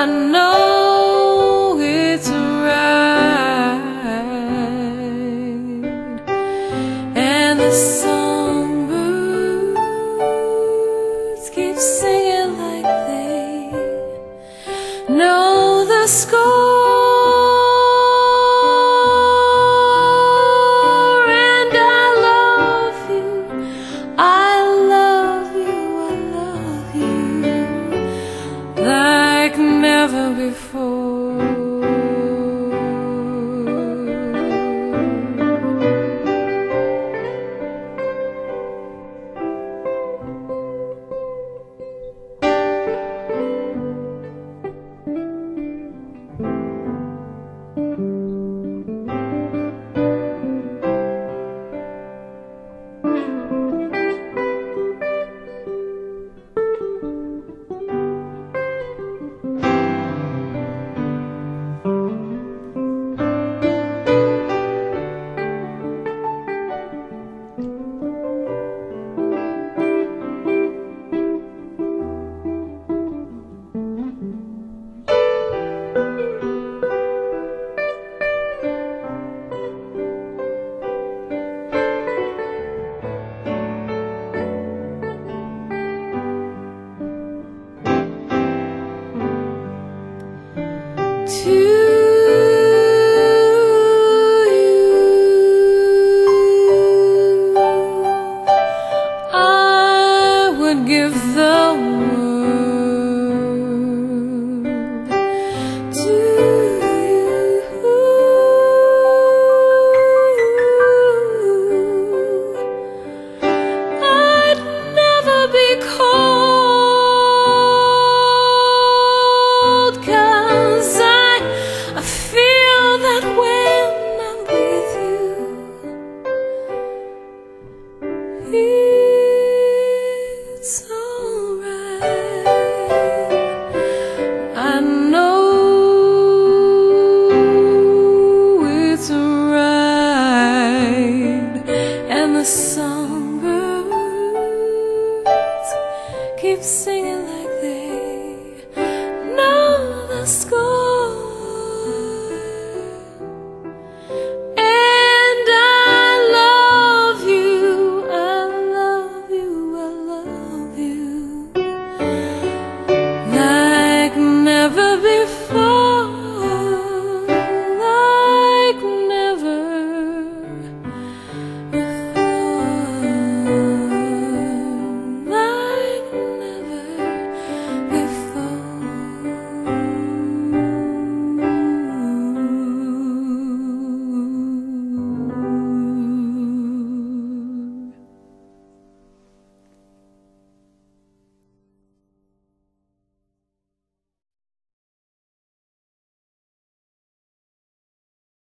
I know it's right. And the songbirds keep singing like they know the score. Oh. 去 songbirds keep singing